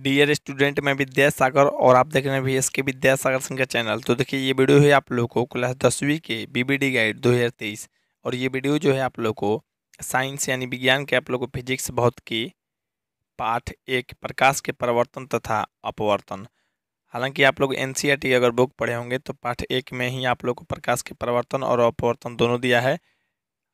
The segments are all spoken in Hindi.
डियर स्टूडेंट मैं विद्यासागर और आप देख रहे हैं वी एस के विद्यासागर सिंह का चैनल तो देखिए, ये वीडियो है आप लोगों को क्लास दसवीं के बीबीडी गाइड 2023 और ये वीडियो जो है आप लोग को साइंस यानी विज्ञान के आप लोग को फिजिक्स बहुत की पाठ एक प्रकाश के परिवर्तन तथा अपवर्तन। हालाँकि आप लोग एन अगर बुक पढ़े होंगे तो पाठ एक में ही आप लोग को प्रकाश के परिवर्तन और अपवर्तन दोनों दिया है।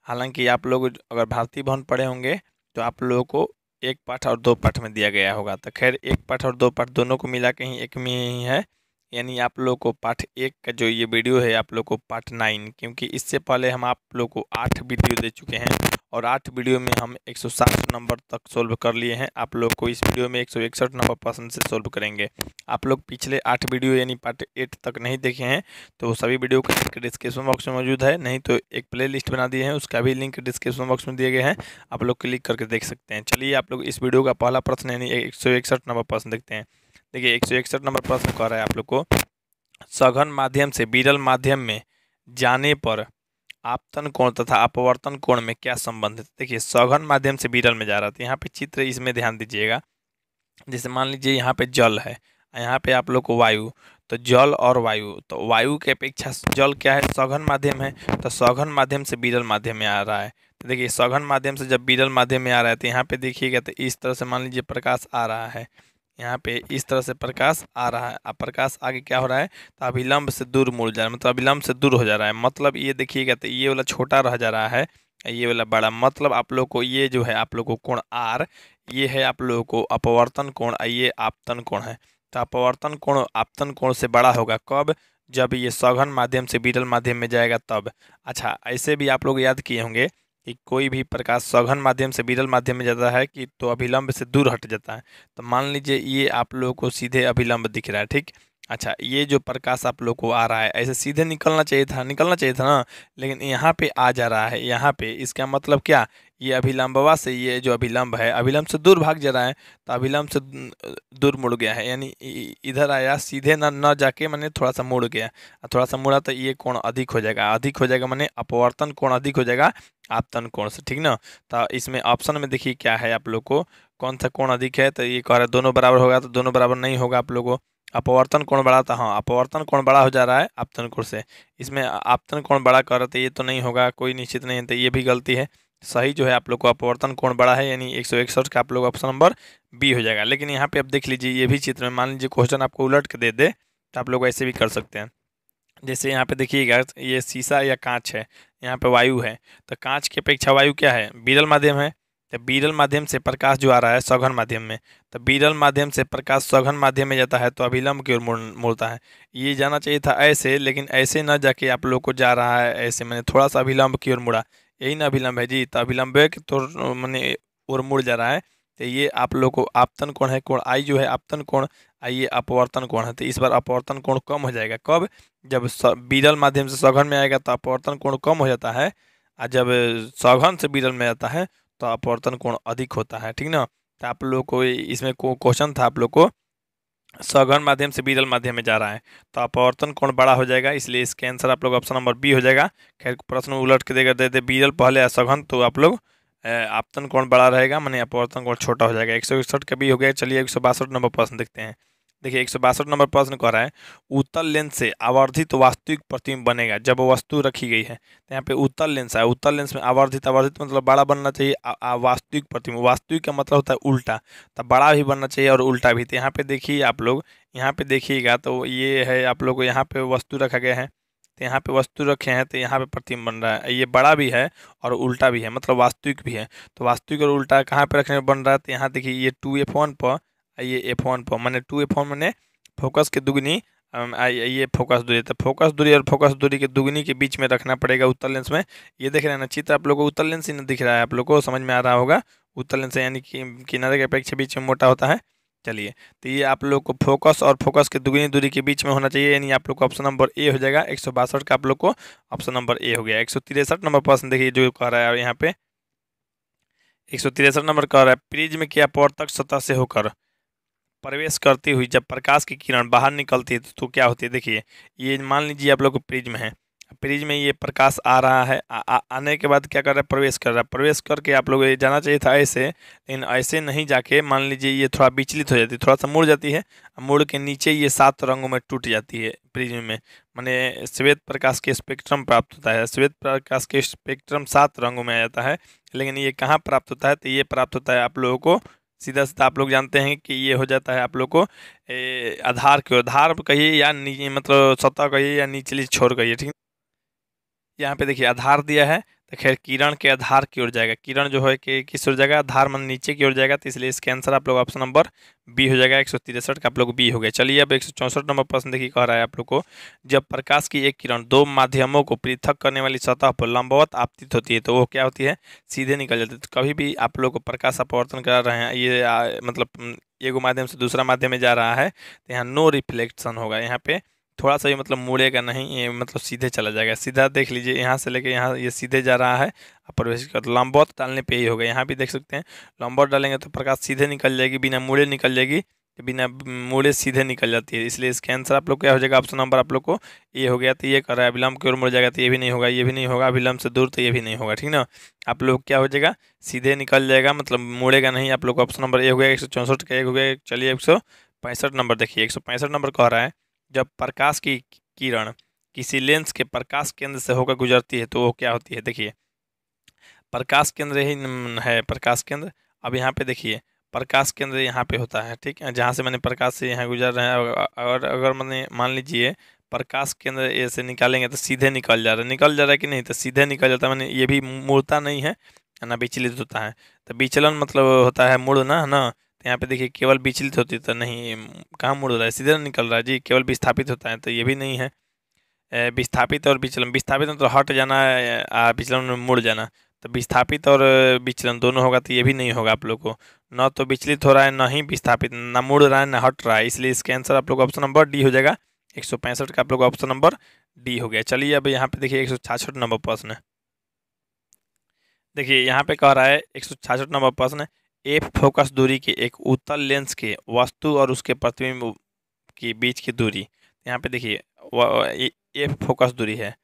हालाँकि आप लोग अगर भारतीय भवन पढ़े होंगे तो आप लोगों को एक पाठ और दो पाठ में दिया गया होगा। तो खैर, एक पाठ और दो पाठ दोनों को मिला के ही एक में ही है। यानी आप लोग को पाठ एक का जो ये वीडियो है, आप लोग को पार्ट नाइन, क्योंकि इससे पहले हम आप लोग को आठ वीडियो दे चुके हैं। और आठ वीडियो में हम 160 नंबर तक सोल्व कर लिए हैं। आप लोग को इस वीडियो में 161 नंबर पसंद से सोल्व करेंगे। आप लोग पिछले आठ वीडियो यानी पार्ट एट तक नहीं देखे हैं तो सभी वीडियो का लिंक डिस्क्रिप्शन बॉक्स में मौजूद है। नहीं तो एक प्ले लिस्ट बना दिए हैं, उसका भी लिंक डिस्क्रिप्शन बॉक्स में दिए गए हैं। आप लोग क्लिक करके देख सकते हैं। चलिए आप लोग इस वीडियो का पहला प्रश्न यानी एक नंबर प्रश्न देखते हैं। देखिए, एक सौ इकसठ नंबर प्रश्न कह रहा है आप लोग को। सघन माध्यम से, विरल माध्यम में जाने पर आपतन कोण तथा अपवर्तन कोण में क्या संबंध है? देखिए, सघन माध्यम से विरल में जा रहा था। यहाँ पे चित्र इसमें ध्यान दीजिएगा। जैसे मान लीजिए यहाँ पे जल है यहाँ पे आप लोग को वायु तो जल और वायु तो वायु के अपेक्षा जल क्या है? सघन माध्यम है तो सघन माध्यम से विरल माध्यम में आ रहा है। तो देखिए, सघन माध्यम से जब विरल माध्यम में आ रहा है तो यहाँ पे देखिएगा तो इस तरह से मान लीजिए प्रकाश आ रहा है। यहाँ पे इस तरह से प्रकाश आ रहा है। अब प्रकाश आगे क्या हो रहा है? तो अभिलंब से दूर मुड़ जा रहा है। मतलब अभिलंब से दूर हो जा रहा है। मतलब ये देखिएगा तो ये वाला छोटा रह जा रहा है, ये वाला बड़ा। मतलब आप लोग को ये जो है, आप लोग को कोण आर, ये है आप लोगों को अपवर्तन कोण ये आपतन कोण है। तो अपवर्तन कोण, आपतन कोण से बड़ा होगा कब? जब ये सघन माध्यम से, बीटल माध्यम में जाएगा तब। अच्छा ऐसे भी आप लोग याद किए होंगे कि कोई भी प्रकाश सघन माध्यम से विरल माध्यम में जाता है कि तो अभिलंब से दूर हट जाता है। तो मान लीजिए ये आप लोगों को सीधे अभिलंब दिख रहा है, ठीक? अच्छा ये जो प्रकाश आप लोग को आ रहा है, ऐसे सीधे निकलना चाहिए था, निकलना चाहिए था ना? लेकिन यहाँ पे आ जा रहा है, यहाँ पे। इसका मतलब क्या? ये अभिलंबवा से ये जो अभिलंब है, अभिलंब से दूर भाग जा रहा है तो अभिलंब से दूर मुड़ गया है। यानी इधर आया, सीधे न न जाके मैंने थोड़ा सा मुड़ गया। थोड़ा सा मुड़ा तो ये कोण अधिक हो जाएगा। अधिक हो जाएगा मैंने अपवर्तन कोण अधिक हो जाएगा, आपतन कोण से, ठीक ना? तो इसमें ऑप्शन में देखिए क्या है आप लोग को। कौन सा कोण अधिक है तो ये कह रहा है दोनों बराबर होगा तो दोनों बराबर नहीं होगा आप लोगों। को अपवर्तन कोण बड़ा था हाँ अपवर्तन कोण बड़ा हो जा रहा है, आपतन कोण से। इसमें आपतन कोण बड़ा कर रहे थे ये तो नहीं होगा, कोई निश्चित नहीं है तो ये भी गलती है। सही जो है आप लोग को अपवर्तन कोण बड़ा है, यानी एक सौ इकसठ का आप लोग ऑप्शन नंबर बी हो जाएगा। लेकिन यहाँ पे आप देख लीजिए, ये भी चित्र में मान लीजिए क्वेश्चन आपको उलट के दे दे तो आप लोग ऐसे भी कर सकते हैं। जैसे यहाँ पे देखिएगा ये शीशा या कांच है, यहाँ पे वायु है तो कांच की अपेक्षा वायु क्या है? बीरल माध्यम है तो बीरल माध्यम से प्रकाश जो आ रहा है सघन माध्यम में तो बीरल माध्यम से प्रकाश सघन माध्यम में जाता है तो अभिलंब की ओर मुड़ता है। ये जाना चाहिए था ऐसे, लेकिन ऐसे न जाके आप लोग को जा रहा है, ऐसे मैंने थोड़ा सा अभिलंब की ओर मुड़ा। यही ना अभिलंब है। जी तो अभिलंब तो मैंने और मुड़ जा रहा है। तो ये आप लोग को आपतन कोण है कोण आई जो है आपतन कोण आई ये अपवर्तन कोण है। तो इस बार अपवर्तन कोण कम हो जाएगा। कब? जब बीरल माध्यम से सघन में आएगा तो अपवर्तन कोण कम हो जाता है। और जब सघन से बीरल में आता है तो अपवर्तन कोण अधिक होता है। ठीक ना? तो आप लोग को इसमें क्वेश्चन था आप लोग को। सघन माध्यम से विरल माध्यम में जा रहा है। तो अपवर्तन कोण बड़ा हो जाएगा, इसलिए इसके आंसर आप लोग ऑप्शन नंबर बी हो जाएगा। खैर, प्रश्न उलट के देकर देते विरल पहले या सघन तो आप लोग आपतन कोण बड़ा रहेगा, मैंने अपवर्तन कोण छोटा हो जाएगा। एक सौ इकसठ का भी हो गया, चलिए एक सौ बासठ नंबर प्रश्न देखते हैं। देखिए, एक सौ बासठ नंबर प्रश्न कह रहा है, उत्तल लेंस से आवर्धित वास्तविक प्रतिबिंब बनेगा, जब वस्तु रखी गई है। तो यहाँ पे उत्तल लेंस है, उत्तल लेंस में आवर्धित आवर्धित मतलब बड़ा बनना चाहिए वास्तविक प्रतिबिंब। वास्तविक का मतलब होता है उल्टा तो बड़ा भी बनना चाहिए और उल्टा भी। तो यहाँ पे देखिए आप लोग, यहाँ पे देखिएगा तो ये है आप लोग यहाँ पे वस्तु रखा गया है। तो यहाँ पे वस्तु रखे हैं तो यहाँ पे प्रतिबिंब बन रहा है। ये बड़ा भी है और उल्टा भी है मतलब वास्तविक भी है। तो वास्तविक और उल्टा कहाँ पे रखने बन रहा है? तो यहाँ देखिए, ये टू एफ़ वन पर ये एफ़ वन पर मैंने टू एफ़ वन मैंने फोकस की दुगनी ये फोकस दूरी तो फोकस दूरी और फोकस दूरी के दुगनी के बीच में रखना पड़ेगा उत्तर लेंस में ये देख रहे हैं ना चित्र आप लोग को उत्तर लेंस ही नहीं दिख रहा है आप लोग को समझ में आ रहा होगा उत्तर लेंस यानी कि किनारे के अपेक्षा बीच में मोटा होता है। चलिए तो ये आप लोग को फोकस और फोकस के दुगनी दूरी के बीच में होना चाहिए, यानी आप लोग को ऑप्शन नंबर ए हो जाएगा, एक सौ बासठ का आप लोग को ऑप्शन नंबर ए हो गया। एक नंबर प्रश्न देखिए जो कह रहा है यहाँ पे। एक नंबर कह रहा है प्रिज प्रिज्म की अपवर्तक सतह से होकर। प्रवेश करती हुई जब प्रकाश की किरण बाहर निकलती है तो क्या होती है? देखिए ये मान लीजिए आप लोग को प्रिज्म है। पेज में ये प्रकाश आ रहा है आ, आ, आने के बाद क्या कर रहा है? प्रवेश कर रहा है। प्रवेश करके आप लोग ये जाना चाहिए था ऐसे लेकिन ऐसे नहीं जाके मान लीजिए ये थोड़ा विचलित हो जाती है थोड़ा सा मुड़ जाती है मुड़ के नीचे ये सात रंगों में टूट जाती है प्रिज्म में। मैंने श्वेत प्रकाश के स्पेक्ट्रम प्राप्त होता है श्वेत प्रकाश के स्पेक्ट्रम सात रंगों में आ जाता है लेकिन ये कहाँ प्राप्त होता है? तो ये प्राप्त होता है आप लोगों को सीधा सीधा आप लोग जानते हैं कि ये हो जाता है आप लोग को आधार के आधार कहिए या मतलब सतह कहिए या निचली छोर कहिए, ठीक यहाँ पे देखिए, आधार दिया है। तो खैर किरण के आधार की ओर जाएगा। किरण जो है कि किस ओर जाएगा? आधार मन नीचे की ओर जाएगा तो इसलिए इसके आंसर आप लोग ऑप्शन नंबर बी हो जाएगा, एक सौ तिरसठ का आप लोग बी हो गया चलिए अब एक सौ चौंसठ नंबर प्रश्न देखिए कह रहा है आप लोग को। जब प्रकाश की एक किरण दो माध्यमों को पृथक करने वाली सतह पर लंबवत आपतित होती है तो वो क्या होती है? सीधे निकल जाती है। तो कभी भी आप लोग को प्रकाश अपवर्तन करा रहे हैं, ये मतलब एगो माध्यम से दूसरा माध्यम में जा रहा है तो यहाँ नो रिफ्लेक्शन होगा। यहाँ पे थोड़ा सा ये मतलब मुड़ेगा नहीं, ये मतलब सीधे चला जाएगा। सीधा देख लीजिए, यहाँ से लेके यहाँ ये सीधे जा रहा है और प्रवेश कर लंबौत डालने पे ही होगा। यहाँ भी देख सकते हैं लंबौत डालेंगे तो प्रकाश सीधे निकल जाएगी, बिना मुड़े निकल जाएगी बिना मुड़े सीधे निकल जाती है। इसलिए इसके आंसर आप लोग क्या हो जाएगा, ऑप्शन नंबर आप लोग को ये हो गया तो ये कर रहा है विलम्ब की ओर मुड़ जाएगा तो ये भी नहीं होगा, ये भी नहीं होगा विलम्ब से दूर तो ये भी नहीं होगा, ठीक ना? आप लोग क्या हो जाएगा, सीधे निकल जाएगा मतलब मुड़ेगा नहीं, आप लोग ऑप्शन नंबर ए हो गया, एक सौ चौंसठ का एक हो गया, चलिए एक सौ पैंसठ नंबर देखिए, एक सौ पैंसठ नंबर कह रहा है। जब प्रकाश की किरण किसी लेंस के प्रकाश केंद्र से होकर गुजरती है तो वो क्या होती है? देखिए, प्रकाश केंद्र ही है प्रकाश केंद्र। अब यहाँ पे देखिए, प्रकाश केंद्र यहाँ पे होता है, ठीक है? जहाँ से मैंने प्रकाश से यहाँ गुजर रहे हैं अगर अगर मैंने, मान लीजिए, प्रकाश केंद्र ऐसे निकालेंगे तो सीधे निकल जा रहा है। निकल जा रहा है कि नहीं? तो सीधे निकल जाता है। मैंने ये भी मुड़ता नहीं है ना? विचलित होता है। तो विचलन मतलब होता है मुड़ना है ना? यहाँ पे देखिए केवल विचलित होती तो नहीं कहाँ मुड़ रहा है। सीधे निकल रहा है। जी, केवल विस्थापित होता है तो ये भी नहीं है। विस्थापित और विचलन। विस्थापित मतलब हट जाना विचलन में मुड़ जाना। तो विस्थापित और विचलन दोनों होगा तो ये भी नहीं होगा आप लोग को। न तो विचलित हो रहा है, न ही विस्थापित, न मुड़ रहा है, न हट रहा है। इसलिए इसके आंसर आप लोग ऑप्शन नंबर डी हो जाएगा। एक सौ पैंसठ का आप लोग ऑप्शन नंबर डी हो गया। चलिए अब यहाँ पे देखिए एक सौ छाछठ नंबर प्रश्न। देखिए यहाँ पे कह रहा है एक सौ छाछठ नंबर प्रश्न। एफ़ फोकस दूरी के एक उत्तल लेंस के वस्तु और उसके प्रतिबिंब के बीच की दूरी। यहाँ पे देखिए एफ़ फोकस दूरी है।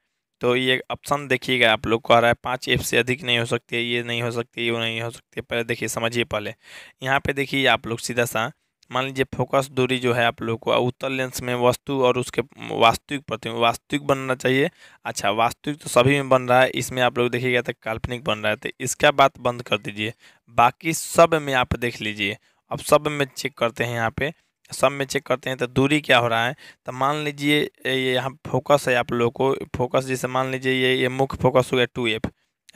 तो ये ऑप्शन देखिएगा, आप लोग कह रहा है पाँच एफ़ से अधिक नहीं हो सकती है ये नहीं हो सकती, वो नहीं हो सकती, पहले देखिए, समझिए पहले। यहाँ पे देखिए आप लोग सीधा सा मान लीजिए फोकस दूरी जो है आप लोग को, उत्तल लेंस में वस्तु और उसके वास्तविक प्रतिबिंब वास्तविक बनना चाहिए। अच्छा वास्तविक तो सभी में बन रहा है, इसमें आप लोग देखिएगा तो काल्पनिक बन रहा है तो इसका बात बंद कर दीजिए। बाकी सब में आप देख लीजिए। अब सब में चेक करते हैं यहाँ पे। सब में चेक करते हैं तो दूरी क्या हो रहा है? तो मान लीजिए ये यहाँ फोकस है आप लोग को। फोकस जैसे मान लीजिए, ये ये मुख्य फोकस हो गया टू एफ़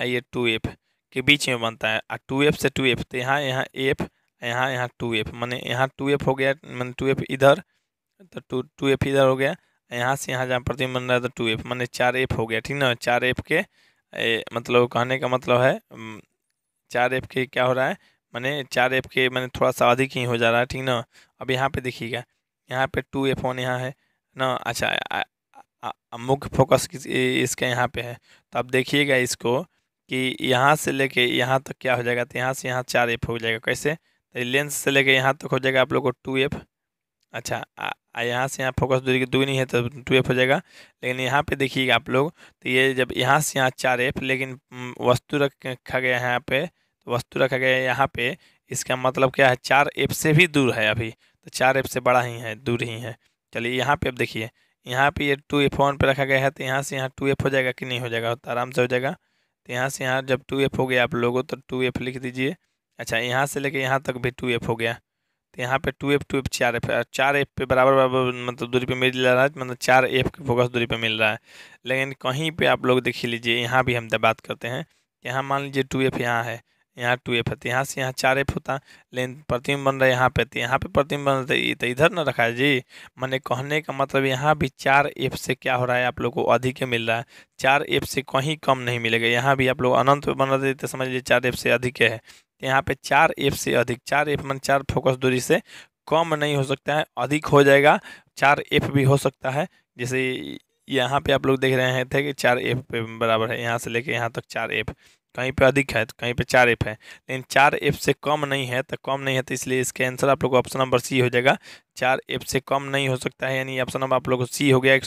ये टू एफ़ के बीच में बनता है। और टू एफ़ से टू एफ़ तो यहाँ यहाँ एफ़ यहाँ यहाँ टू एफ़ मैंने यहाँ टू एफ़ हो गया मैंने टू एफ़ इधर तो टू टू एफ़ इधर हो गया यहाँ से यहाँ जहाँ प्रति बन रहा है तो टू एफ़ मैंने चार एफ़ हो गया ठीक ना? चार एफ़ के ए, मतलब कहने का मतलब है चार एफ़ के क्या हो रहा है? मैंने चार एफ़ के मैंने थोड़ा सा अधिक ही हो जा रहा है ठीक ना? अब यहाँ पे देखिएगा यहाँ पे टू एफ़ वन यहाँ है ना? अच्छा मुख्य फोकस इसके यहाँ पे है तो अब देखिएगा इसको कि यहाँ से लेके यहाँ तक तो क्या हो जाएगा तो यहाँ से यहाँ चार एफ़ हो जाएगा कैसे? तो लेंस से लेके यहाँ तक हो जाएगा आप लोग को टू एफ़ अच्छा आ यहाँ से यहाँ फोकस दूरी की दूरी नहीं है तो टू एफ़ हो जाएगा। लेकिन यहाँ पे देखिएगा आप लोग तो ये जब यहाँ से यहाँ चार एफ़ लेकिन वस्तु रखा गया है यहाँ पे तो वस्तु रखा गया है यहाँ पे, इसका मतलब क्या है, चार एफ़ से भी दूर है अभी। तो चार एफ़ से बड़ा ही है, दूर ही है। चलिए यहाँ पे अब देखिए, यहाँ पे ये टू एफ़ वन पे रखा गया है तो यहाँ से यहाँ टू एफ़ हो जाएगा कि नहीं हो जाएगा तो आराम से हो जाएगा। तो यहाँ से यहाँ जब टू एफ़ हो गया आप लोगों तो टू एफ़ लिख दीजिए। अच्छा यहाँ से लेके यहाँ तक भी टू एफ़ हो गया। तो यहाँ पे टू एफ़ टू एफ़ चार एफ़ चार एफ़ पे बराबर बराबर मतलब दूरी पे मिल रहा है मतलब चार एफ़ की फोकस दूरी पे मिल रहा है। लेकिन कहीं पे आप लोग देख लीजिए, यहाँ भी हम बात करते हैं, यहाँ मान लीजिए टू एफ़ यहाँ है, यहाँ टू एफ़ है तो यहाँ से यहाँ चार एफ़ होता। लेकिन प्रतिम बन रहा है यहाँ पे तो यहाँ पे प्रतिम बन रहा है तो इधर ना रखा है, जी। मैंने कहने का मतलब यहाँ भी चार एफ़ से क्या हो रहा है, आप लोग को अधिक मिल रहा है। चार एफ़ से कहीं कम नहीं मिलेगा, यहाँ भी आप लोग अनंत पे बन रहे तो समझ लीजिए चार एफ़ से अधिक है। यहाँ पे चार एफ़ से अधिक, चार एफ़ मन चार फोकस दूरी से कम नहीं हो सकता है, अधिक हो जाएगा, चार एफ़ भी हो सकता है। जैसे यहाँ पे आप लोग देख रहे हैं थे कि चार एफ़ पे बराबर है, यहाँ से लेके यहाँ तक चार एफ़ कहीं पे अधिक है तो कहीं पे चार एफ़ है। लेकिन चार एफ़ से कम नहीं है तो कम नहीं है तो इसलिए इसके आंसर आप लोग को ऑप्शन नंबर सी हो जाएगा। चार एफ़ से कम नहीं हो सकता है, यानी ऑप्शन नंबर आप लोग को सी हो गया, एक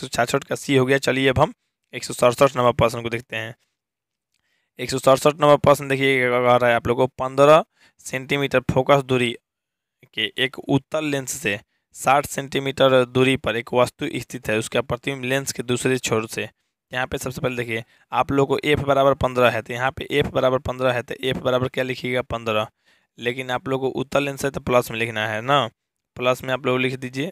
का सी हो गया। चलिए अब हम एक सौ सड़सठ नंबर प्रश्न को देखते हैं। एक सौ सड़सठ नंबर प्रश्न देखिए कह रहा है। आप लोगों को पंद्रह सेंटीमीटर फोकस दूरी के एक उत्तल लेंस से साठ सेंटीमीटर दूरी पर एक वस्तु स्थित है, उसका प्रतिबिंब लेंस के दूसरे छोर से। यहाँ पे सबसे पहले देखिए, आप लोग को एफ़ बराबर पंद्रह है तो यहाँ पे एफ़ बराबर पंद्रह है तो एफ़ बराबर क्या लिखिएगा? पंद्रह। लेकिन आप लोग को उत्तर लेंस है तो प्लस में लिखना है ना? प्लस में आप लोग लिख दीजिए।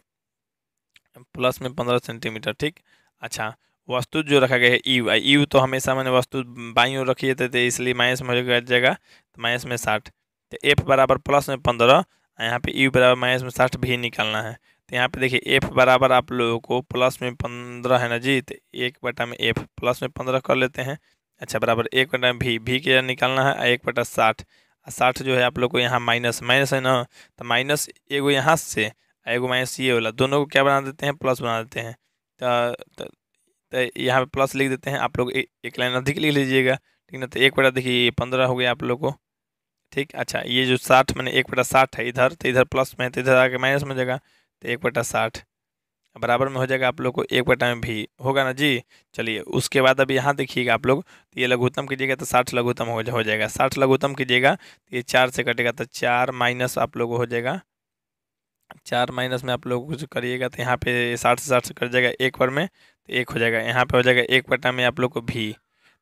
प्लस में पंद्रह सेंटीमीटर, ठीक? अच्छा वस्तु जो रखा गया है यू यू तो हमेशा मैंने वस्तु बाई ओर रखी थे तो इसलिए माइनस में हो जाएगा तो माइनस में साठ। तो एफ़ बराबर प्लस में पंद्रह यहाँ पे यू बराबर माइनस में साठ भी निकालना है। तो यहाँ पे देखिए एफ़ बराबर आप लोगों को प्लस में पंद्रह है ना जी तो एक बटा में एफ़ प्लस में पंद्रह कर लेते हैं। अच्छा बराबर एक बटा में भी भी के निकालना है एक बटा साठ। साठ जो है आप लोग को यहाँ माइनस माइनस है ना तो माइनस एगो यहाँ से एगो माइनस ये वाला दोनों को क्या बना देते हैं प्लस बना देते हैं। तो, तो यहाँ पे प्लस लिख देते हैं। आप लोग एक लाइन अधिक लिख लीजिएगा। ठीक ना? तो एक बटा देखिए ये पंद्रह हो गया आप लोग को। ठीक? अच्छा ये जो साठ मैंने एक बटा साठ है इधर तो इधर प्लस में तो इधर आके माइनस में जाएगा तो एक बटा साठ। बराबर में हो जाएगा आप लोग को एक बटा में भी। होगा ना जी? चलिए उसके बाद अब यहाँ देखिएगा आप लोग तो ये लघुत्तम कीजिएगा तो साठ लघुत्तम हो, हो जाएगा। साठ लघुत्तम कीजिएगा तो ये चार से कटेगा तो चार माइनस आप लोग हो जाएगा। चार माइनस में आप लोग कुछ करिएगा तो यहाँ पे साठ से साठ से कट जाएगा एक बार में। तो एक हो जाएगा, यहाँ पे हो जाएगा एक बटा में आप लोग को भी।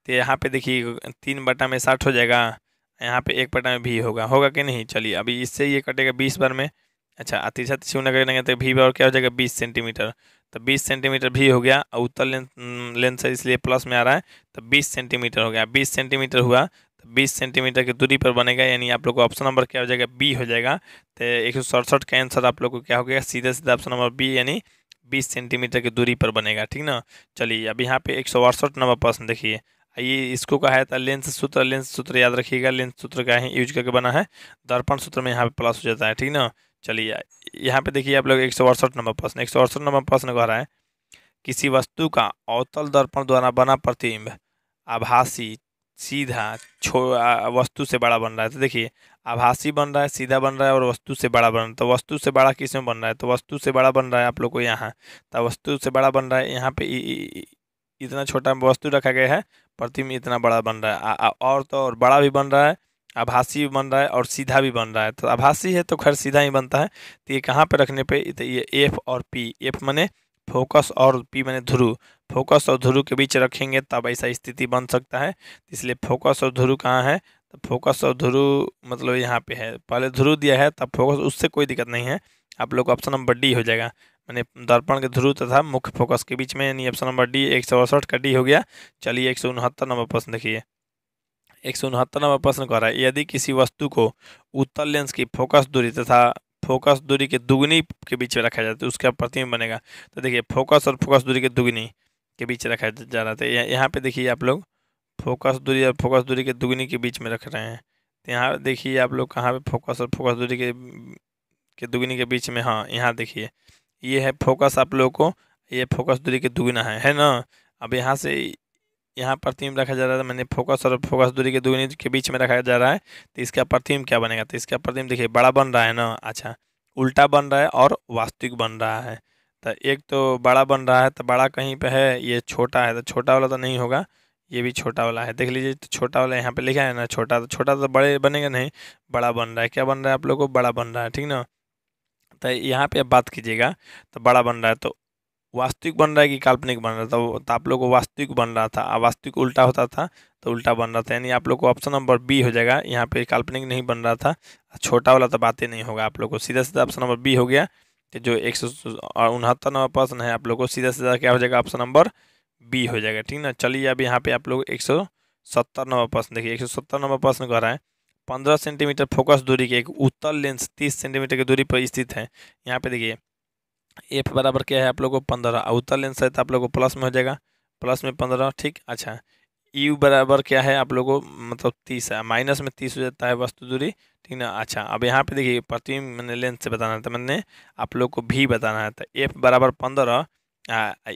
तो यहाँ पे देखिए, तीन बटा में साठ हो जाएगा, यहाँ पे एक बटा में भी होगा। होगा कि नहीं? चलिए, अभी इससे ये कटेगा बीस बार में। अच्छा तीसरा तिरछा करेंगे तो भी और क्या हो जाएगा? बीस सेंटीमीटर। तो बीस सेंटीमीटर भी हो गया, और उत्तर लेंस है इसलिए प्लस में आ रहा है तो बीस सेंटीमीटर हो गया। बीस सेंटीमीटर हुआ तो बीस सेंटीमीटर की दूरी पर बनेगा, यानी आप लोग को ऑप्शन नंबर क्या हो जाएगा? बी हो जाएगा। तो एक सौ सड़सठ का आंसर आप लोग को क्या हो गया? सीधे सीधा ऑप्शन नंबर बी, यानी बीस सेंटीमीटर की दूरी पर बनेगा, ठीक ना? चलिए, अब यहाँ पे एक सौ अड़सठ नंबर प्रश्न देखिए। ये इसको कहा है लेंस सूत्र लेंस सूत्र याद रखिएगा, लेंस सूत्र का ही, यूज़ करके बना है, दर्पण सूत्र में यहाँ पे प्लस हो जाता है, ठीक ना? चलिए, यहाँ पे देखिए आप लोग एक सौ अड़सठ नंबर प्रश्न, एक सौ अड़सठ नंबर प्रश्न कह रहा है, किसी वस्तु का अवतल दर्पण द्वारा बना प्रतिबिंब, आभासी सीधा छो वस्तु से बड़ा बन रहा है तो देखिए आभासी बन रहा है सीधा बन रहा है और वस्तु से बड़ा बन रहा है तो वस्तु से बड़ा किसमें बन रहा है तो वस्तु से बड़ा बन रहा है आप लोग को यहाँ तो वस्तु से बड़ा बन रहा है यहाँ पे इतना छोटा वस्तु रखा गया है प्रतिबिंब इतना बड़ा बन रहा है आ, आ, और तो और बड़ा भी बन रहा है आभासी भी बन रहा है और सीधा भी बन रहा है तो आभासी है तो खैर सीधा ही बनता है तो ये कहाँ पर रखने पे तो ये एफ़ और पी एफ़ मने फोकस और पी मैंने ध्रुव, फोकस और ध्रुव के बीच रखेंगे तब ऐसा स्थिति बन सकता है। इसलिए फोकस और ध्रुव कहाँ है? तो फोकस और ध्रुव मतलब यहाँ पे है। पहले ध्रुव दिया है, तब फोकस, उससे कोई दिक्कत नहीं है। आप लोग ऑप्शन नंबर डी हो जाएगा। मैंने दर्पण के ध्रुव तथा मुख्य फोकस के बीच में, यानी ऑप्शन नंबर डी, एक सौ अड़सठ का डी हो गया। चलिए एक सौ उनहत्तर नंबर प्रश्न देखिए। एक सौ उनहत्तर नंबर प्रश्न कह रहा है, यदि किसी वस्तु को उत्तर लेंस की फोकस दूरी तथा फोकस दूरी के दुगनी के बीच में रखा जाता है उसका प्रतिबिंब बनेगा। तो देखिए फोकस और फोकस दूरी के दुगनी के बीच रखा जा रहा था। यहाँ पे देखिए आप लोग फोकस दूरी और फोकस दूरी के दुगनी के बीच में रख रहे हैं। तो यहाँ देखिए आप लोग कहाँ पे फोकस और फोकस दूरी के के दुगनी के बीच में हाँ यहाँ देखिए। ये है फोकस आप लोग को, ये फोकस दूरी के दुगना है है ना? अब यहाँ से यहाँ प्रतिम रखा जा रहा है मैंने फोकस और फोकस दूरी के दूरी के बीच में रखा जा रहा है तो इसका प्रतिम क्या बनेगा? तो इसका प्रतिम देखिए, बड़ा बन रहा है ना? अच्छा उल्टा बन रहा है और वास्तविक बन रहा है। तो एक तो बड़ा बन रहा है तो बड़ा कहीं पे है, ये छोटा है तो छोटा वाला तो नहीं होगा, ये भी छोटा वाला है। देख लीजिए तो छोटा वाला यहाँ पे लिखा है ना, छोटा तो छोटा तो बड़े बनेगा नहीं, बड़ा बन रहा है। क्या बन रहा है आप लोग को? बड़ा बन रहा है, ठीक ना? तो यहाँ पे आप बात कीजिएगा तो बड़ा बन रहा है तो वास्तविक बन रहा है कि काल्पनिक बन रहा था, वो तो आप लोग को वास्तविक बन रहा था। वास्तविक उल्टा होता था तो उल्टा बन रहा था। यानी आप लोग को ऑप्शन नंबर बी हो जाएगा, यहाँ पे काल्पनिक नहीं बन रहा था। छोटा वाला तो बातें नहीं होगा आप लोग को। सीधा सीधा ऑप्शन नंबर बी हो गया, कि जो एक सौ उनहत्तर प्रश्न है आप लोग को, सीधा सीधा क्या हो जाएगा? ऑप्शन नंबर बी हो जाएगा। ठीक ना? चलिए अब यहाँ पे आप लोग एक सौ सत्तर प्रश्न देखिए, एक सौ सत्तर प्रश्न कह रहा है पंद्रह सेंटीमीटर फोकस दूरी के एक उत्तर लेंस तीस सेंटीमीटर की दूरी पर स्थित है। यहाँ पे देखिए एफ़ बराबर क्या है आप लोग को पंद्रह उत्तर लेंस है तो आप लोगों को प्लस में हो जाएगा। प्लस में पंद्रह, ठीक अच्छा। यू बराबर क्या है आप लोग को मतलब तीस है माइनस में तीस हो जाता है वस्तु दूरी, ठीक ना अच्छा। अब यहाँ पे देखिए, प्रति मैंने लेंस से बताना था मैंने आप लोग को भी बताना है तो एफ़ बराबर पंद्रह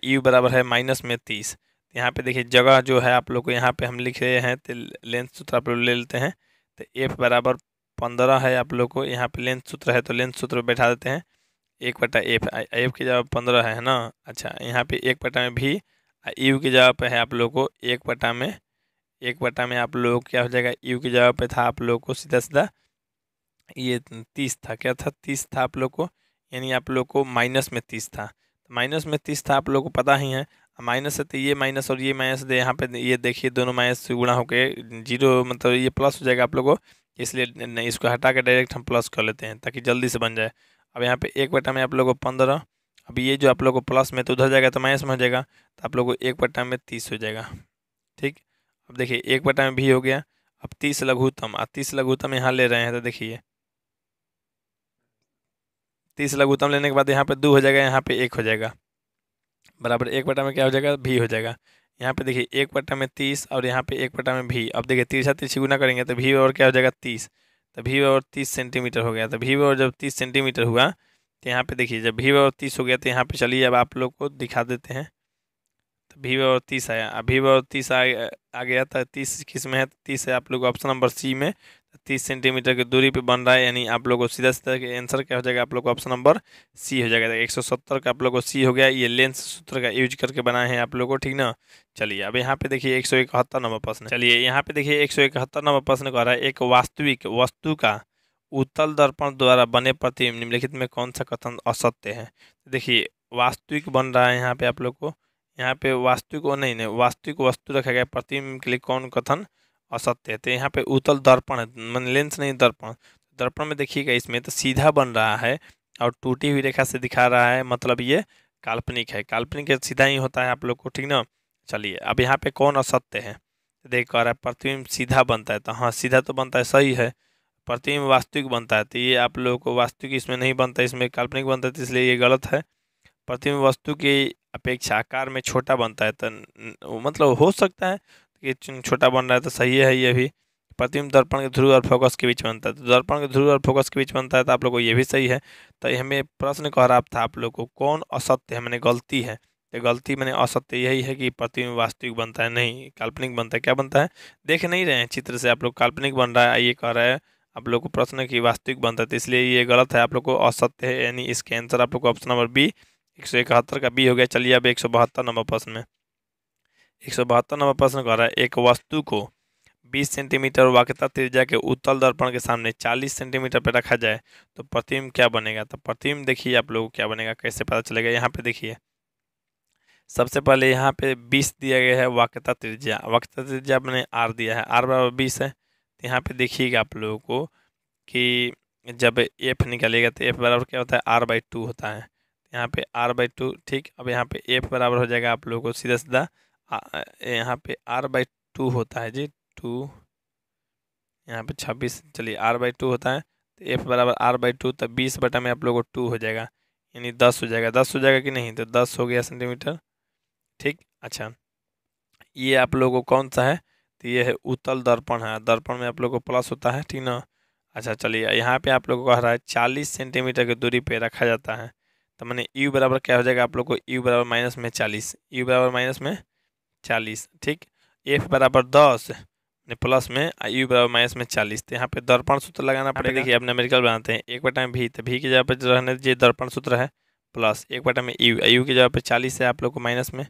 यू बराबर है माइनस में तीस। यहाँ पे देखिए, जगह जो है आप लोग को, यहाँ पे हम लिख रहे हैं तो लेंस सूत्र आप लोग ले लेते हैं तो एफ़ बराबर पंद्रह है आप लोग को, यहाँ पे लेंस सूत्र है तो लेंस सूत्र बैठा देते हैं। एक बटा एफ़ एफ़ की जगह पंद्रह है ना? अच्छा यहाँ पे एक बटा में भी यू की जगह पे है आप लोग को, एक बटा में, एक बटा में आप लोग क्या हो जाएगा? यू की जगह पे था आप लोग को सीधा सीधा ये तीस था, क्या था? तीस था आप लोग को, यानी आप लोग को माइनस में तीस था। तो माइनस में तीस था आप लोग को पता ही है माइनस है तो ये माइनस और ये माइनस दे, यहाँ पे ये देखिए दोनों माइनस से गुणा होकर ज़ीरो मतलब ये प्लस हो जाएगा आप लोग को, इसलिए इसको हटा के डायरेक्ट हम प्लस कर लेते हैं, ताकि जल्दी से बन जाए। अब यहाँ पे एक बटा में आप लोग को पंद्रह, अब ये जो आप लोग को प्लस में तो उधर जाएगा तो माइनस में हो जाएगा तो आप लोग को एक बटा में तीस हो जाएगा, ठीक? अब देखिए, एक बटा में भी हो गया, अब तीस लघुतम, अब तीस लघुतम यहाँ ले रहे हैं तो देखिए। तीस लघुत्तम लेने के बाद यहाँ पे दो हो जाएगा, यहाँ पे एक हो जाएगा, बराबर एक बटा में क्या हो जाएगा? भी हो जाएगा। यहाँ पे देखिए, एक बटा में तीस और यहाँ पे एक बटा में भी, अब देखिए तिरछा तिरछी गुना करेंगे तो भी और क्या हो जाएगा? तीस। तो भी और तीस सेंटीमीटर हो गया। तो भी और जब तीस सेंटीमीटर हुआ तो यहाँ पे देखिए जब भी और तीस हो गया तो यहाँ पे चलिए अब आप लोग को दिखा देते हैं। तो भी और तीस आया। अब भी और तीस आ, गया था तीस किसमें है? तीस है आप लोग ऑप्शन नंबर सी में। तीस सेंटीमीटर की दूरी पे बन रहा है, यानी आप लोग को सीधा सीधा के आंसर क्या हो जाएगा? आप लोग को ऑप्शन नंबर सी हो जाएगा। एक सौ सत्तर का आप लोग को सी हो गया, ये लेंस सूत्र का यूज़ करके बनाए हैं आप लोग को, ठीक ना? चलिए, अब यहाँ पे देखिए एक सौ इकहत्तर नंबर प्रश्न चलिए, यहाँ पे देखिए एक सौ इकहत्तर नंबर प्रश्न कह रहा है। एक वास्तविक वस्तु का उत्तल दर्पण द्वारा बने प्रतिबिंब निम्नलिखित में कौन सा कथन असत्य है? देखिए, वास्तविक बन रहा है यहाँ पे आप लोग को। यहाँ पे वास्तविक नहीं नहीं, वास्तविक वस्तु रखा गया प्रतिम के लिए कौन कथन असत्य है। तो यहाँ पे उत्तल दर्पण है, मन लेंस नहीं दर्पण। दर्पण में देखिएगा, इसमें तो सीधा बन रहा है और टूटी हुई रेखा से दिखा रहा है मतलब ये काल्पनिक है। काल्पनिक सीधा ही होता है आप लोग को, ठीक ना? चलिए, अब यहाँ पे कौन असत्य है? देख रहा है प्रतिबिंब सीधा बनता है। तो हाँ सीधा तो बनता है, सही है। प्रतिबिंब वास्तविक बनता है। तो ये आप लोगों को वास्तविक इसमें नहीं बनता, इसमें काल्पनिक बनता है तो इसलिए ये गलत है। प्रतिबिंब वस्तु की अपेक्षा आकार में छोटा बनता है तो मतलब हो सकता है ये छोटा बन रहा है तो सही है ये भी। प्रतिबिंब दर्पण के ध्रुव और फोकस के बीच बनता है। तो दर्पण के ध्रुव और फोकस के बीच बनता है तो आप लोग को ये भी सही है। तो हमें प्रश्न कह रहा था आप लोग को, कौन असत्य है? मैंने गलती है। तो गलती मैंने असत्य यही है कि प्रतिबिंब वास्तविक बनता है, नहीं, काल्पनिक बनता है। क्या बनता है? देख नहीं रहे हैं चित्र से आप लोग, काल्पनिक बन रहा है, ये कह रहा है आप लोग को प्रश्न की वास्तविक बनता है तो इसलिए ये गलत है। आप लोग को असत्य है, यानी इसके आंसर आप लोग को ऑप्शन नंबर बी एक सौ इकहत्तर का बी हो गया। चलिए अब एक सौ बहत्तर नंबर प्रश्न में। एक सौ बहत्तर नंबर प्रश्न कह रहा है, एक वस्तु को 20 सेंटीमीटर वाक्यता त्रिज्या के उत्तल दर्पण के सामने 40 सेंटीमीटर पर रखा जाए तो प्रतिम क्या बनेगा? तो प्रतिम देखिए आप लोगों को क्या बनेगा, कैसे पता चलेगा? यहाँ पे देखिए। सबसे पहले यहाँ पे 20 दिया गया है वाक्यता त्रिज्या। वाक्यता त्रिज्या मैंने आर दिया है। आर बराबर बीस है। तो यहाँ पे देखिएगा आप लोगों को कि जब एफ़ निकलेगा तो एफ़ बराबर क्या होता है? आर बाई टू होता है। यहाँ पे आर बाई टू, ठीक। अब यहाँ पे एफ़ बराबर हो जाएगा आप लोगों को सीधा सीधा। यहाँ पे आर बाई टू होता है जी टू यहाँ पे छब्बीस, चलिए आर बाई टू होता है तो एफ़ बराबर आर बाई टू तो बीस बटा में आप लोगों को टू हो जाएगा, यानी दस हो जाएगा। दस हो जाएगा कि नहीं? तो दस हो गया सेंटीमीटर ठीक? अच्छा। ये आप लोगों को कौन सा है? तो ये है उत्तल दर्पण है। दर्पण में आप लोग को प्लस होता है, ठीक ना? अच्छा चलिए, यहाँ पे आप लोग को कह रहा है, चालीस सेंटीमीटर की दूरी पे रखा जाता है। तो मैंने यू बराबर क्या हो जाएगा? आप लोग को यू बराबर माइनस में चालीस। यू बराबर माइनस में चालीस ठीक? एफ़ बराबर दस प्लस में यू बराबर माइनस में चालीस। तो यहाँ पे दर्पण सूत्र लगाना पड़ेगा। देखिए अपने मेडिकल बनाते हैं। एक बटा में भी तो भी की जगह पर रहने दीजिए दर्पण सूत्र है प्लस एक बटा में यू यू की जगह पर चालीस है आप लोग को माइनस में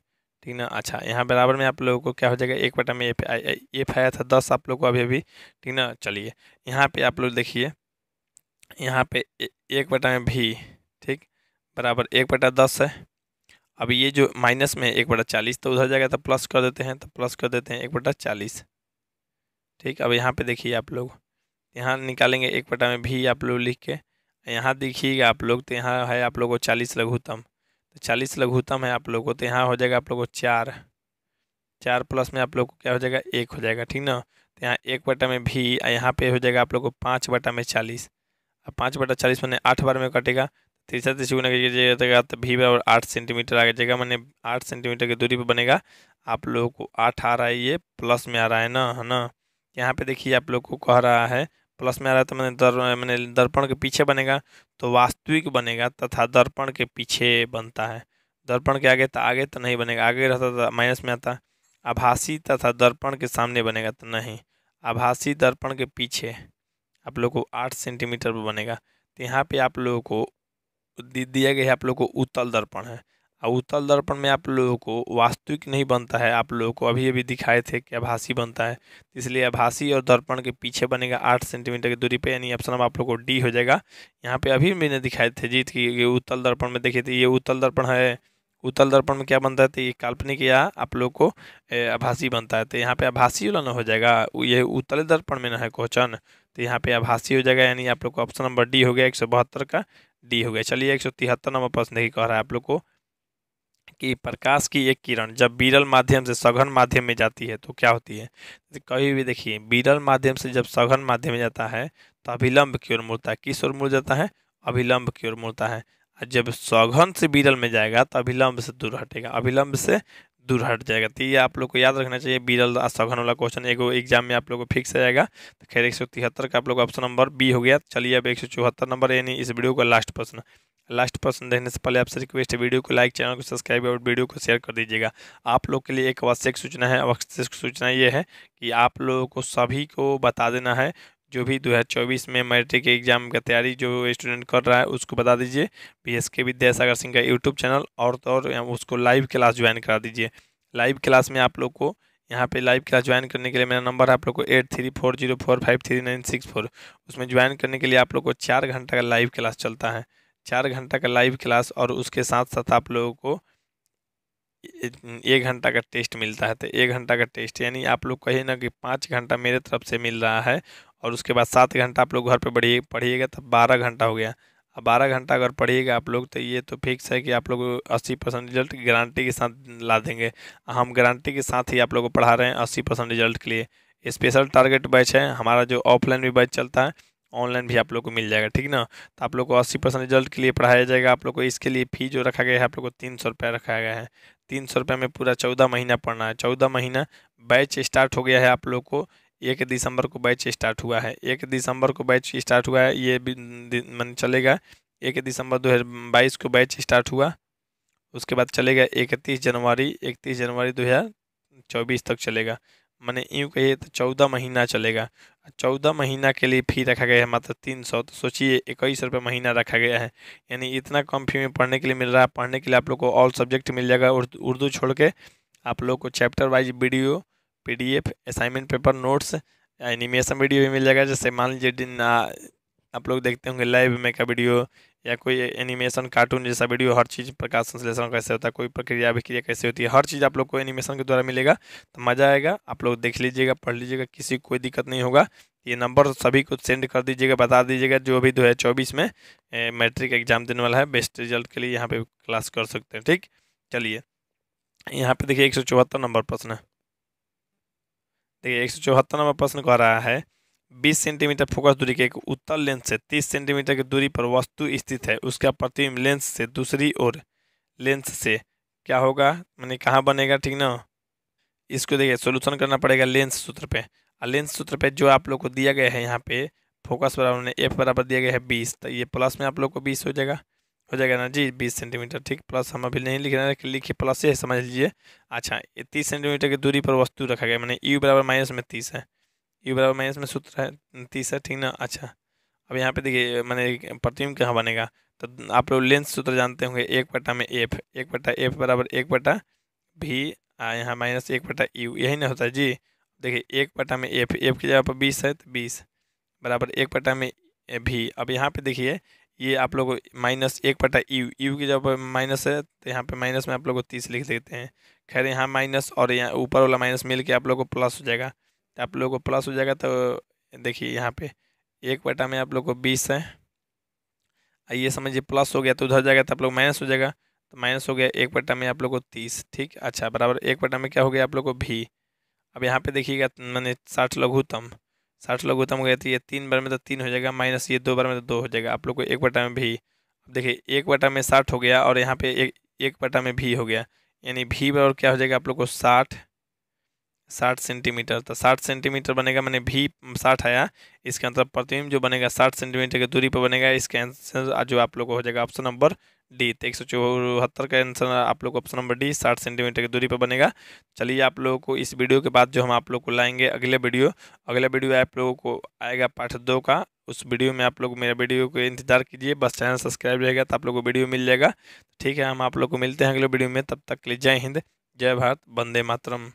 ठीक ना? अच्छा यहाँ बराबर में आप लोगों को क्या हो जाएगा? एक बटा में एफ़ एफ़ आया था दस आप लोग को अभी अभी ठीक ना? चलिए यहाँ पे आप लोग देखिए यहाँ पे एक बटा में भी ठीक? बराबर एक बटा दस है। अब ये जो माइनस में एक बटा चालीस तो उधर जाएगा तो प्लस कर देते हैं तो प्लस कर देते हैं एक बटा चालीस। ठीक, अब यहाँ पे देखिए आप लोग, यहाँ निकालेंगे एक बटा में भी आप लोग लिख के, यहाँ देखिएगा आप लोग तो यहाँ है आप लोग को चालीस लघुत्तम तो चालीस लघुत्तम है आप लोग को तो यहाँ हो जाएगा आप लोग को चार चार प्लस में आप लोग को क्या हो जाएगा, एक हो जाएगा, ठीक ना? तो यहाँ एक बटा में भी, यहाँ पे हो जाएगा आप लोग को पाँच बटा में चालीस, अब पाँच बटा चालीस मैंने आठ बार में कटेगा तीसरा तीसरी गुना कीजिएगा तो भी बराबर आठ सेंटीमीटर आ जाएगा मैंने आठ सेंटीमीटर की दूरी पर बनेगा। आप लोगों को आठ आ रहा है, ये प्लस में आ रहा है ना है ना? यहाँ पे देखिए आप लोग को कह रहा है, प्लस में आ रहा है तो मैंने दर, मैंने दर्पण के पीछे बनेगा तो वास्तविक बनेगा तथा दर्पण के पीछे बनता है। दर्पण के आगे तो आगे तो नहीं बनेगा, आगे रहता तो माइनस में आता। आभासी तथा दर्पण के सामने बनेगा तो नहीं। आभासी दर्पण के पीछे आप लोग को आठ सेंटीमीटर पर बनेगा। तो यहाँ पे आप लोगों को दिया गया है आप लोग को उत्तल दर्पण है। और उत्तल दर्पण में आप लोगों को वास्तविक नहीं बनता है। आप लोगों को अभी अभी दिखाए थे कि आभासी बनता है। इसलिए आभासी और दर्पण के पीछे बनेगा आठ सेंटीमीटर की दूरी पे, यानी ऑप्शन आप लोग को डी हो जाएगा। यहाँ पे अभी मैंने दिखाए थे जीत की, ये उत्तल दर्पण में देखिए थे ये उत्तल दर्पण है। उत्तल दर्पण में क्या बनता है तो ये काल्पनिक या आप लोग को आभासी बनता है। तो यहाँ पे आभासी वाला ना हो जाएगा। ये उत्तल दर्पण में ना है क्वेश्चन तो यहाँ पे आभासी हो जाएगा, यानी आप लोग को ऑप्शन नंबर डी हो गया, एक सौ बहत्तर का। डी हो गया। चलिए एक सौ तिहत्तर नंबर प्रश्न देखिए कह रहा है आप लोग को कि प्रकाश की एक किरण जब बीरल माध्यम से सघन माध्यम में जाती है तो क्या होती है? कभी भी देखिए बीरल माध्यम से जब सघन माध्यम में जाता है तो अभिलंब की ओर मुड़ता है। किस ओर मुड़ जाता है? अभिलंब की ओर मुड़ता है। जब सघन से बीरल में जाएगा तो अभिलंब से दूर हटेगा। अभिलंब से दूर हट जाएगा। तो ये आप लोग को याद रखना चाहिए बीरल सघन वाला क्वेश्चन एगो एग्ज़ाम में आप लोग को फिक्स आ जाएगा। तो खैर, एक सौ तिहत्तर का आप लोग ऑप्शन नंबर बी हो गया। चलिए अब एक सौ चौहत्तर नंबर यानी इस वीडियो का लास्ट प्रश्न लास्ट प्रश्न देखने से पहले आपसे रिक्वेस्ट है वीडियो को लाइक चैनल को सब्सक्राइब और वीडियो को शेयर कर दीजिएगा। आप लोग के लिए एक आवश्यक सूचना है, आवश्यक सूचना ये है कि आप लोगों को सभी को बता देना है जो भी 2024 में मैट्रिक के एग्ज़ाम का तैयारी जो स्टूडेंट कर रहा है, उसको बता दीजिए। बी एस के विद्यासागर सिंह का यूट्यूब चैनल और तो और उसको लाइव क्लास ज्वाइन करा दीजिए। लाइव क्लास में आप लोग को यहाँ पे लाइव क्लास ज्वाइन करने के लिए मेरा नंबर है आप लोग को eight three four zero four five three nine six four उसमें ज्वाइन करने के लिए आप लोग को चार घंटा का लाइव क्लास चलता है। चार घंटा का लाइव क्लास और उसके साथ साथ आप लोगों को एक घंटा का टेस्ट मिलता है। तो एक घंटा का टेस्ट यानी आप लोग कहीं ना कि पाँच घंटा मेरे तरफ़ से मिल रहा है और उसके बाद सात घंटा आप लोग घर पे बढ़िए, पढ़िएगा, तब बारह घंटा हो गया। अब बारह घंटा अगर पढ़िएगा आप लोग तो ये तो फिक्स है कि आप लोग अस्सी परसेंट रिज़ल्ट गारंटी के साथ ला देंगे। हम गारंटी के साथ ही आप लोग को पढ़ा रहे हैं अस्सी परसेंट रिज़ल्ट के लिए। स्पेशल टारगेट बैच है, हमारा जो ऑफलाइन भी बैच चलता है, ऑनलाइन भी आप लोग को मिल जाएगा, ठीक ना? तो आप लोग को अस्सी परसेंट रिज़ल्ट के लिए पढ़ाया जाएगा, आप लोग को इसके लिए फ़ी जो रखा गया है, आप लोग को तीन सौ रखा गया है। तीन सौ रुपये में पूरा चौदह महीना पढ़ना है। चौदह महीना बैच स्टार्ट हो गया है आप लोग को एक दिसंबर को बैच स्टार्ट हुआ है। एक दिसंबर को बैच स्टार्ट हुआ है, ये मन चलेगा। एक दिसंबर दो हज़ार बाईस को बैच स्टार्ट हुआ। उसके बाद चलेगा इकतीस जनवरी इकतीस जनवरी दो हज़ार चौबीस तक चलेगा। मैंने यूँ कहिए तो चौदह महीना चलेगा। चौदह महीना के लिए फ़ी रखा गया है, मात्र तीन सौ। तो सोचिए, इक्कीस रुपये महीना रखा गया है। यानी इतना कम फ़ी में पढ़ने के लिए मिल रहा है। पढ़ने के लिए आप लोग को ऑल सब्जेक्ट मिल जाएगा उर्दू छोड़ के। आप लोग को chapter wise video PDF, assignment paper, notes, animation video भी मिल जाएगा। जैसे मान लीजिए दिन आप लोग देखते होंगे लाइव में का वीडियो या कोई एनिमेशन, कार्टून जैसा वीडियो, हर चीज़ प्रकाश संश्लेषण कैसे होता है, कोई प्रक्रिया, अभिक्रिया कैसे होती है, हर चीज़ आप लोग को एनिमेशन के द्वारा मिलेगा। तो मज़ा आएगा, आप लोग देख लीजिएगा, पढ़ लीजिएगा, किसी को कोई दिक्कत नहीं होगा। ये नंबर सभी को सेंड कर दीजिएगा, बता दीजिएगा जो भी दो हज़ार चौबीस में मैट्रिक एग्ज़ाम देने वाला है, बेस्ट रिज़ल्ट के लिए यहाँ पे क्लास कर सकते हैं, ठीक? चलिए, यहाँ पे देखिए एक सौ चौहत्तर नंबर प्रश्न देखिए, एक सौ चौहत्तर नंबर प्रश्न कह रहा है 20 सेंटीमीटर फोकस दूरी के एक उत्तर लेंस से 30 सेंटीमीटर की दूरी पर वस्तु स्थित है, उसका प्रतिबिंब लेंस से दूसरी ओर, लेंस से क्या होगा? मैंने कहाँ बनेगा? ठीक ना? इसको देखिए सोल्यूशन करना पड़ेगा लेंस सूत्र पे। और लेंस सूत्र पे जो आप लोग को दिया गया है यहाँ पे फोकस बराबर एफ़ बराबर दिया गया है बीस तो ये प्लस में आप लोग को बीस हो जाएगा। हो जाएगा ना जी, बीस सेंटीमीटर, ठीक? प्लस हम अभी नहीं लिख रहे हैं लिखिए प्लस से समझ लीजिए। अच्छा तीस सेंटीमीटर की दूरी पर वस्तु रखा गया, मैंने यू बराबर माइनस में तीस है। यू बराबर माइनस में सूत्र है, तीस है, ठीक ना? अच्छा अब यहाँ पे देखिए, मैंने प्रतिबिंब कहाँ बनेगा? तो आप लोग लेंस सूत्र जानते होंगे, एक बटा में एफ़ एक बटा एफ़ बराबर एक बटा भी यहाँ माइनस एक बटा यू यही ना होता है जी? देखिए, एक बटा में एफ़ एफ़ की जगह पर बीस है तो बीस बराबर एक बटा में भी अब यहाँ पे देखिए ये आप लोग माइनस एक बटा यू यू की जब माइनस है तो यहाँ पे माइनस में आप लोग को तीस लिख देते हैं। खैर, यहाँ माइनस और यहाँ ऊपर वाला माइनस मिल के आप लोग को प्लस हो जाएगा। तो आप लोग को प्लस हो जाएगा तो देखिए यहाँ पे एक बटा में आप लोग को बीस है। ये समझिए प्लस हो गया तो उधर जाएगा तो आप लोग माइनस हो जाएगा। तो माइनस हो गया एक बटा में आप लोग को तीस, ठीक? अच्छा बराबर एक बटा में क्या हो गया, आप लोग को भी। अब यहाँ पे देखिएगा, मैंने साठ लघुतम। साठ लघुतम हो गया तो ये तीन बार में तो तीन हो जाएगा, माइनस ये दो बार में तो दो हो जाएगा। आप लोग को एक बटा में भी देखिए, एक बटा में साठ हो गया और यहाँ पे एक एक बटा में भी हो गया। यानी भी बराबर क्या हो जाएगा, आप लोग को साठ साठ सेंटीमीटर। तो साठ सेंटीमीटर बनेगा, मैंने भी साठ आया, इसके अंतर प्रतिबिंब जो बनेगा साठ सेंटीमीटर की दूरी पर बनेगा, इसके आंसर जो आप लोग को हो जाएगा ऑप्शन नंबर डी तो एक सौ चौहत्तर का आंसर आप लोग ऑप्शन नंबर डी साठ सेंटीमीटर की दूरी पर बनेगा। चलिए आप लोगों को इस वीडियो के बाद जो हम आप लोग को लाएँगे अगले वीडियो अगले वीडियो आप लोगों को आएगा पार्ट दो का। उस वीडियो में आप लोग मेरा वीडियो को इंतज़ार कीजिए, बस चैनल सब्सक्राइब रहेगा तो आप लोग को वीडियो मिल जाएगा। ठीक है, हम आप लोग को मिलते हैं अगले वीडियो में, तब तक के लिए जय हिंद, जय भारत, वंदे मातरम।